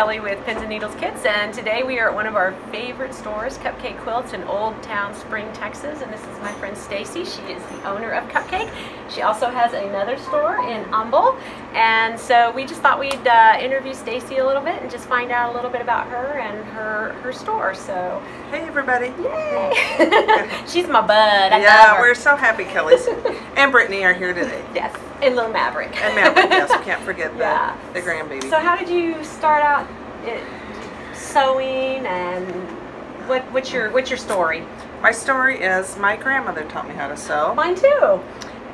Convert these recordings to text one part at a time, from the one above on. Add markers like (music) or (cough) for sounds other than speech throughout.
Kellie with Pins and Needles Kits, and today we are at one of our favorite stores, Cupcake Quilts in Old Town Spring, Texas. And this is my friend Stacie. She is the owner of Cupcake. She also has another store in Humble, and so we just thought we'd uh, interview Stacie a little bit and just find out a little bit about her and her her store. So, hey everybody! Yay! (laughs) She's my bud. I yeah, we're so happy, Kellie's (laughs) and Brittany are here today. Yes, and little Maverick. And Maverick, yes, we (laughs) can't forget the yeah. the grandbaby. So, how did you start out it, sewing and what, what's your what's your story? My story is my grandmother taught me how to sew. Mine too.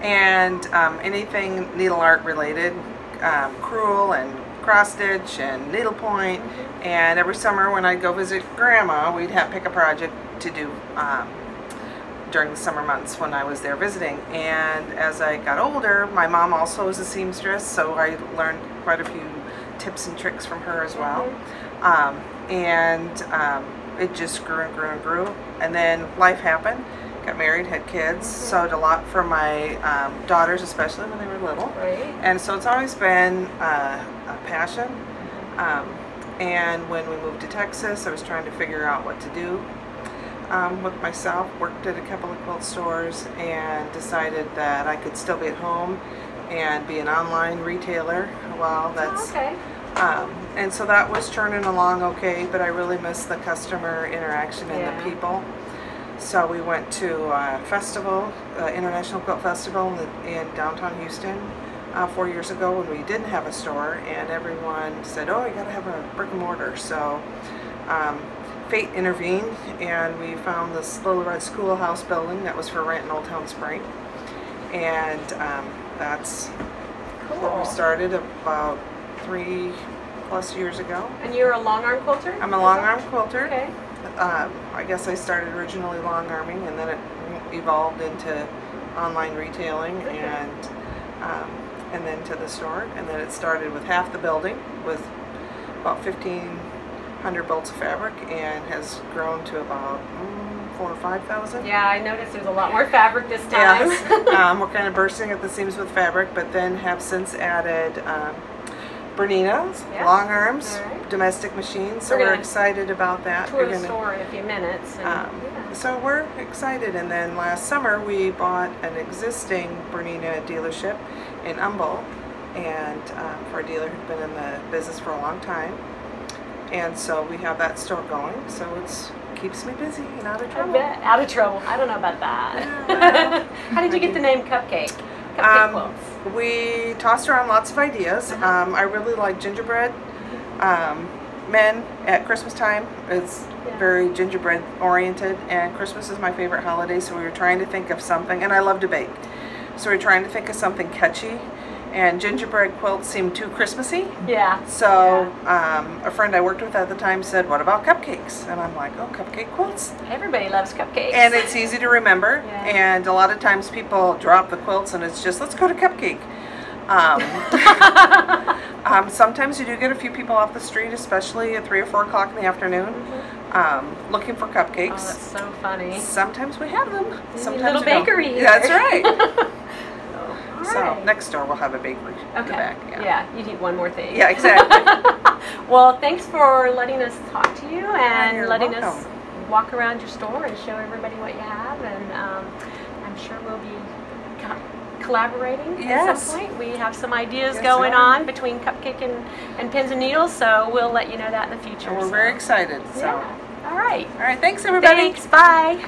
And um, anything needle art related, um, crewel and cross stitch and needlepoint. And every summer when I'd go visit grandma, we'd have pick a project to do um, during the summer months when I was there visiting. And as I got older, my mom also was a seamstress, so I learned quite a few tips and tricks from her as well. Mm -hmm. um, and um, it just grew and grew and grew. And then life happened. Got married, had kids, mm -hmm. sewed a lot for my um, daughters, especially when they were little. Right. And so it's always been uh, a passion. Um, and when we moved to Texas, I was trying to figure out what to do um, with myself. Worked at a couple of quilt stores and decided that I could still be at home and be an online retailer. Well, that's oh, okay. Um, and so that was turning along okay, but I really missed the customer interaction and yeah. the people. So we went to a festival, uh, International Quilt Festival in, the, in downtown Houston uh, four years ago when we didn't have a store, and everyone said, "Oh, you got to have a brick and mortar." So um, fate intervened, and we found this little red schoolhouse building that was for rent in Old Town Spring, and um, that's cool. where we started about three plus years ago. And you're a long arm quilter? I'm a long arm quilter. Okay. Um, I guess I started originally long arming and then it evolved into online retailing okay. and um, and then to the store and then it started with half the building with about 1500 bolts of fabric and has grown to about mm, four or five thousand. Yeah, I noticed there's a lot more fabric this time. Yes. (laughs) um, we're kind of bursting at the seams with fabric, but then have since added um, Berninas, yeah. long arms, right. domestic machines. So we're, we're excited about that. Tour we're going the store in a few minutes. And, um, yeah. So we're excited. And then last summer we bought an existing Bernina dealership in Humble, and um, for a dealer who'd been in the business for a long time. And so we have that store going. So it's keeps me busy and out of trouble. Out of trouble. I don't know about that. Yeah, (laughs) How did you get the name Cupcake? Um. We tossed around lots of ideas. Um, I really like gingerbread. Um, men at Christmas time is yeah. very gingerbread oriented, and Christmas is my favorite holiday, so we were trying to think of something, and I love to bake. So we are trying to think of something catchy and gingerbread quilts seemed too Christmassy. Yeah. So yeah. Um, a friend I worked with at the time said, "What about cupcakes?" And I'm like, "Oh, cupcake quilts." Everybody loves cupcakes. And it's easy to remember. (laughs) Yeah. And a lot of times people drop the quilts, and it's just, "Let's go to cupcake." Um, (laughs) um, sometimes you do get a few people off the street, especially at three or four o'clock in the afternoon, mm -hmm. um, looking for cupcakes. Oh, that's so funny. Sometimes we have them. Sometimes little bakery. That's right. (laughs) So next door we'll have a bakery okay. in the back. Yeah. yeah, you need one more thing. Yeah, exactly. (laughs) well, thanks for letting us talk to you and You're letting welcome. us walk around your store and show everybody what you have. And um, I'm sure we'll be collaborating yes. at some point. We have some ideas yes, going on between Cupcake and, and Pins and Needles, so we'll let you know that in the future. And we're so. very excited. So. Yeah. All right. All right. Thanks, everybody. Thanks. Bye.